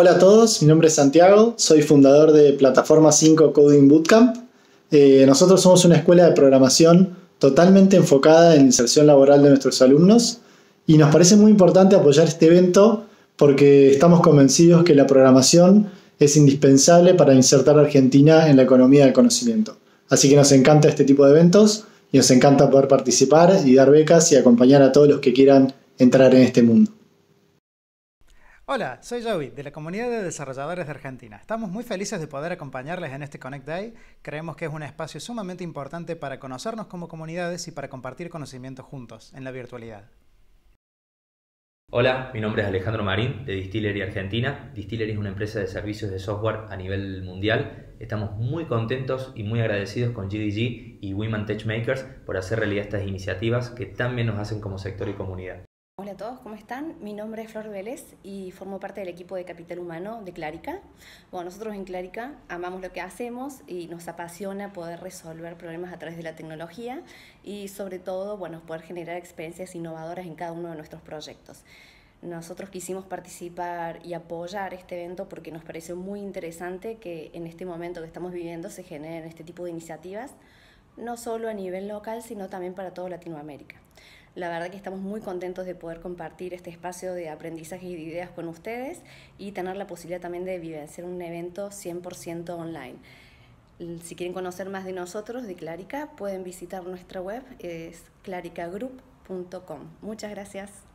Hola a todos, mi nombre es Santiago, soy fundador de Plataforma 5 Coding Bootcamp. Eh, nosotros somos una escuela de programación totalmente enfocada en inserción laboral de nuestros alumnos y nos parece muy importante apoyar este evento porque estamos convencidos que la programación es indispensable para insertar a Argentina en la economía del conocimiento. Así que nos encanta este tipo de eventos y nos encanta poder participar y dar becas y acompañar a todos los que quieran entrar en este mundo. Hola, soy Joey, de la comunidad de desarrolladores de Argentina. Estamos muy felices de poder acompañarles en este Connect Day. Creemos que es un espacio sumamente importante para conocernos como comunidades y para compartir conocimientos juntos en la virtualidad. Hola, mi nombre es Alejandro Marín de Distillery Argentina. Distillery es una empresa de servicios de software a nivel mundial. Estamos muy contentos y muy agradecidos con GDG y Women Tech Makers por hacer realidad estas iniciativas que también nos hacen como sector y comunidad. Hola a todos, ¿cómo están? Mi nombre es Flor Vélez y formo parte del equipo de Capital Humano de Clarica. Bueno, nosotros en Clarica amamos lo que hacemos y nos apasiona poder resolver problemas a través de la tecnología y sobre todo, bueno, poder generar experiencias innovadoras en cada uno de nuestros proyectos. Nosotros quisimos participar y apoyar este evento porque nos pareció muy interesante que en este momento que estamos viviendo se generen este tipo de iniciativas, no solo a nivel local, sino también para toda Latinoamérica. La verdad que estamos muy contentos de poder compartir este espacio de aprendizaje y de ideas con ustedes y tener la posibilidad también de vivenciar un evento 100% online. Si quieren conocer más de nosotros, de Clarica, pueden visitar nuestra web, es claricagroup.com. Muchas gracias.